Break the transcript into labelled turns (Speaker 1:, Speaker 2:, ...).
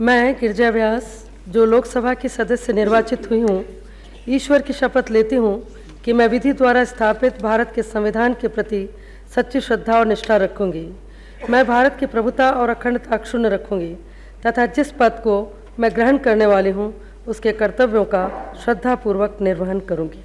Speaker 1: मैं, गिरजा व्यास, जो लोकसभा की सदस्य निर्वाचित हुई हूँ, ईश्वर की शपथ लेती हूँ कि मैं विधि द्वारा स्थापित भारत के संविधान के प्रति सच्ची श्रद्धा और निष्ठा रखूँगी। मैं भारत की प्रभुता और अखंडता क्षुण्य रखूँगी, तथा जिस पद को मैं ग्रहण करने वाली हूँ, उसके कर्तव्यों का श्रद्धापूर्वक निर्वहन करूँगी।